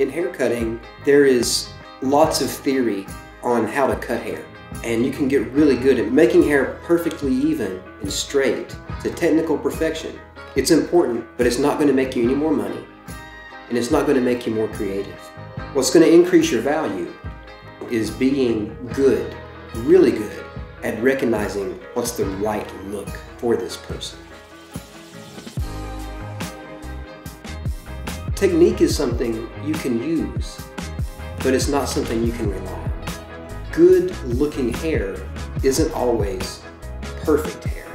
In haircutting, there is lots of theory on how to cut hair. And you can get really good at making hair perfectly even and straight to technical perfection. It's important, but it's not going to make you any more money. And it's not going to make you more creative. What's going to increase your value is being good, really good, at recognizing what's the right look for this person. Technique is something you can use, but it's not something you can rely on. Good looking hair isn't always perfect hair.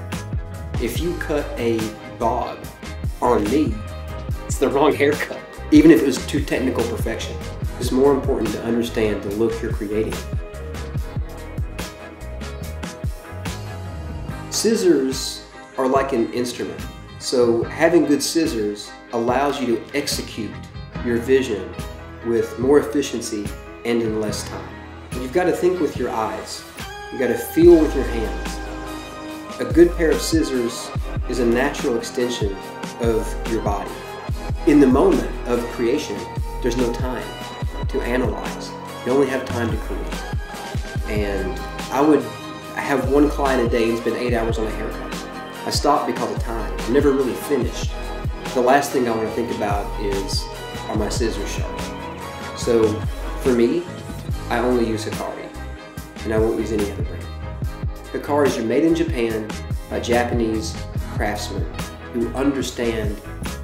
If you cut a bob on me, it's the wrong haircut, even if it was to technical perfection. It's more important to understand the look you're creating. Scissors are like an instrument. So having good scissors allows you to execute your vision with more efficiency and in less time. You've got to think with your eyes. You've got to feel with your hands. A good pair of scissors is a natural extension of your body. In the moment of creation, there's no time to analyze. You only have time to create. And I would have one client a day and spend eight hours on a haircut. I stopped because of time. I never really finished. The last thing I want to think about is, are my scissors sharp? So for me, I only use Hikari, and I won't use any other brand. Hikaris are made in Japan by Japanese craftsmen who understand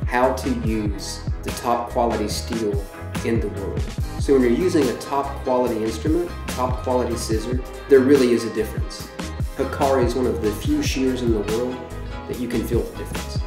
how to use the top quality steel in the world. So when you're using a top quality instrument, top quality scissor, there really is a difference. Hikari is one of the few shears in the world that you can feel the difference.